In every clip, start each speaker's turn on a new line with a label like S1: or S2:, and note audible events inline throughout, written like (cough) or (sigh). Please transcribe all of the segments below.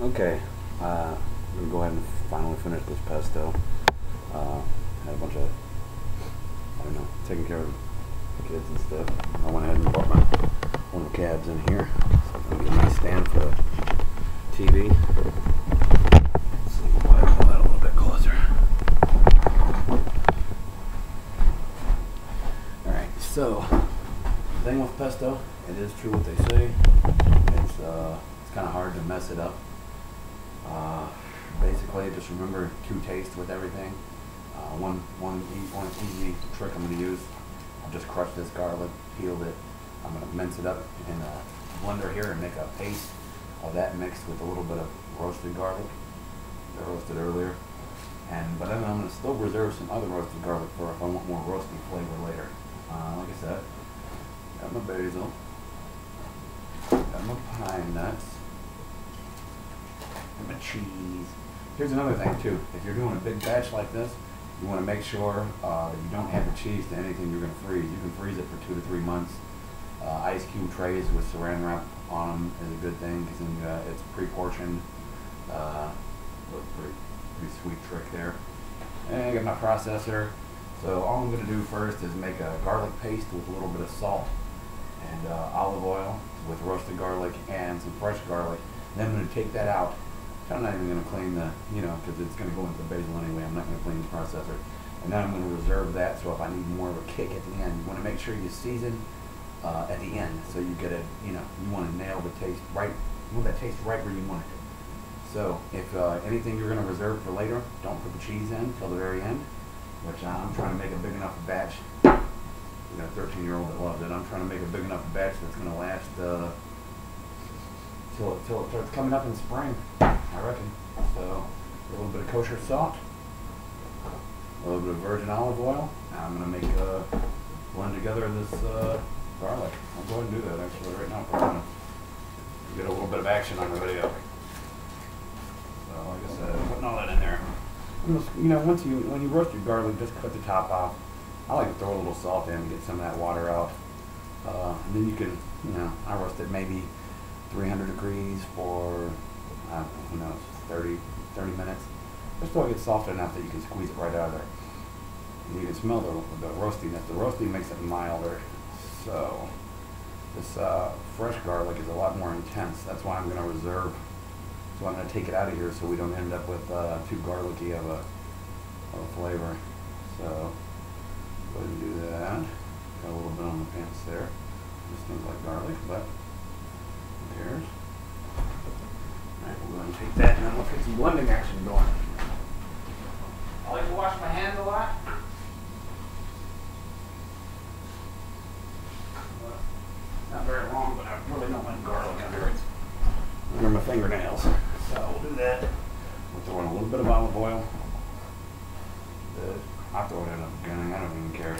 S1: Okay, uh, I'm gonna go ahead and finally finish this pesto. Uh, had a bunch of, I don't know, taking care of the kids and stuff. I went ahead and bought my one of the cabs in here. So I'm gonna get a nice stand for the TV. We'll pull that a little bit closer. Alright, so, thing with pesto, it is true what they say. It's, uh, it's kind of hard to mess it up. Basically, just remember to taste with everything. Uh, one, one, one easy trick I'm going to use. I'll just crush this garlic, peeled it. I'm going to mince it up in a blender here and make a paste of that mixed with a little bit of roasted garlic that I roasted earlier. And but then I'm going to still reserve some other roasted garlic for if I want more roasty flavor later. Uh, like I said, got my basil, got my pine nuts, got my cheese. Here's another thing too. If you're doing a big batch like this, you want to make sure uh, you don't add the cheese to anything you're going to freeze. You can freeze it for two to three months. Uh, ice cube trays with saran wrap on them is a good thing because then uh, it's pre-portioned. Uh, pretty, pretty sweet trick there. And I got my processor. So all I'm going to do first is make a garlic paste with a little bit of salt and uh, olive oil with roasted garlic and some fresh garlic. Then I'm going to take that out. I'm not even going to clean the, you know, because it's going to go into the basil anyway. I'm not going to clean the processor. And then I'm going to reserve that so if I need more of a kick at the end, you want to make sure you season uh, at the end so you get it, you know, you want to nail the taste right, you want that taste right where you want it. So if uh, anything you're going to reserve for later, don't put the cheese in till the very end, which I'm trying to make a big enough batch. We got a 13 year old that loves it. I'm trying to make a big enough batch that's going to last uh, till, it- till it starts coming up in spring, I reckon. So a little bit of kosher salt, a little bit of virgin olive oil. I'm going to make uh, blend together this uh, garlic. I'll go ahead and do that actually right now. If I want to get a little bit of action on the video. So like I said, putting all that in there. You know, once you when you roast your garlic, just cut the top off. I like to throw a little salt in and get some of that water out. Uh, and then you can, you know, I roast it maybe 300 degrees for, I who knows, 30, 30 minutes. Just till it gets soft enough that you can squeeze it right out of there. And you can smell the, the roastiness. The roasting makes it milder. So this uh, fresh garlic is a lot more intense. That's why I'm going to reserve. So I'm going to take it out of here so we don't end up with uh, too garlicky of a, of a flavor. So go ahead and do that. Got a little bit on the pants there. This thing's like garlic, but who cares? Alright, we'll go ahead and take that and then let's get some blending action going. I like to wash my hands a lot. Not very long, but I really don't like garlic under it. Under my fingernails. So we'll do that. We'll throw in a little bit of olive oil. I'll throw it in the beginning, I don't even care.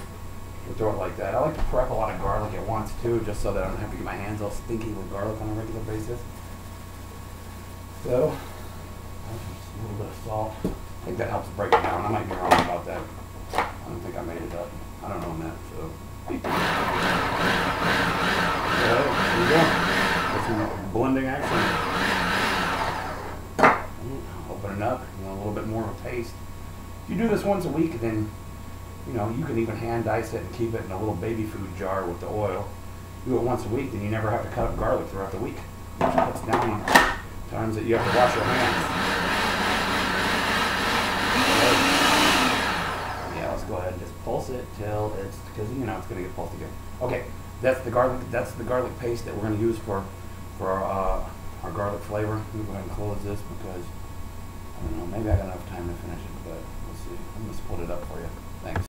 S1: We'll throw it like that. I like to prep a lot of garlic at once too, just so that I don't have to get my hands all stinky with garlic on a regular basis. So, I think that helps break it down. I might be wrong about that. I don't think I made it up. I don't know that, so. So, there you go. Blending action. Open it up, you know, a little bit more of a paste. If you do this once a week, then, you know, you can even hand dice it and keep it in a little baby food jar with the oil. Do it once a week, then you never have to cut up garlic throughout the week. Which cuts down times that you have to wash your hands. (sighs) Yeah, let's go ahead and just pulse it till it's, because you know it's gonna get pulsed again. Okay, that's the garlic, that's the garlic paste that we're gonna use for, for our, uh, our garlic flavor. Let me go ahead and close this because, I don't know, maybe I got enough time to finish it, but we'll see. I'm gonna split it up for you.